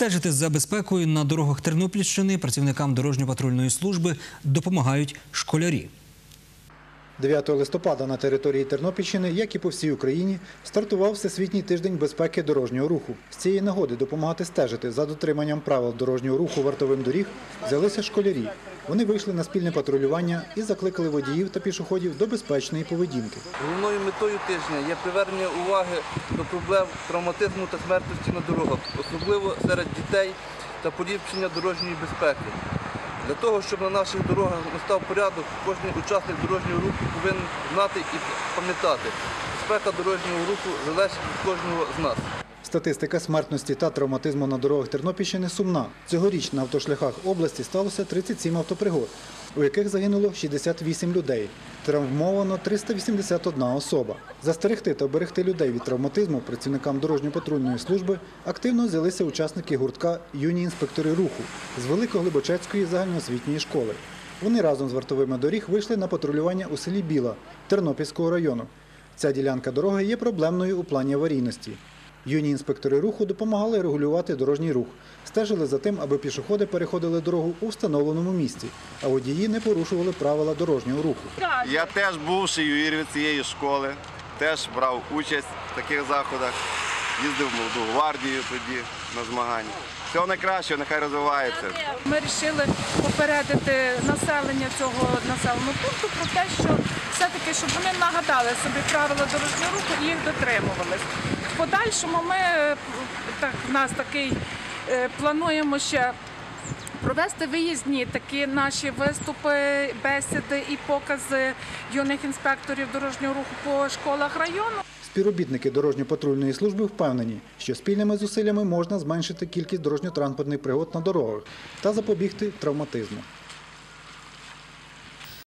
Стежити за безпекою на дорогах Тернопільщини працівникам дорожньо-патрульної служби допомагають школярі. 9 листопада на території Тернопільщини, як і по всій Україні, стартував Всесвітній тиждень безпеки дорожнього руху. З цієї нагоди допомагати стежити за дотриманням правил дорожнього руху вартовим доріг взялися школярі. Вони вийшли на спільне патрулювання і закликали водіїв та пішоходів до безпечної поведінки. Головною метою тижня є привернення уваги до проблем травматизму та смертності на дорогах, особливо серед дітей та поліпшення дорожньої безпеки. Для того, щоб на наших дорогах настав порядок, кожен учасник дорожнього руху повинен знати і пам'ятати, безпека дорожнього руху залежить від кожного з нас. Статистика смертності та травматизму на дорогах Тернопільщини сумна. Цьогоріч на автошляхах області сталося 37 автопригод, у яких загинуло 68 людей. Травмовано 381 особа. Застерегти та оберегти людей від травматизму працівникам дорожньо-патрульної служби активно взялися учасники гуртка юні інспектори руху з Великоглибочецької загальноосвітньої школи. Вони разом з вартовими доріг вийшли на патрулювання у селі Біла Тернопільського району. Ця ділянка дороги є проблемною у плані аварійності. Юні інспектори руху допомагали регулювати дорожній рух, стежили за тим, аби пішоходи переходили дорогу у встановленому місці, а водії не порушували правила дорожнього руху. Я теж бувший юрій цієї школи, теж брав участь в таких заходах, їздив в молоду гвардію тоді на змагання. Всього найкращого, нехай розвивається. Ми вирішили попередити населення цього населеного пункту про те, що все-таки, щоб вони нагадали собі правила дорожнього руху і їх дотримувались. В подальшому ми так, в нас такий е, плануємо ще провести виїзні такі наші виступи, бесіди і покази юних інспекторів дорожнього руху по школах району. Співробітники дорожньо-патрульної служби впевнені, що спільними зусиллями можна зменшити кількість дорожньо-транспортних пригод на дорогах та запобігти травматизму.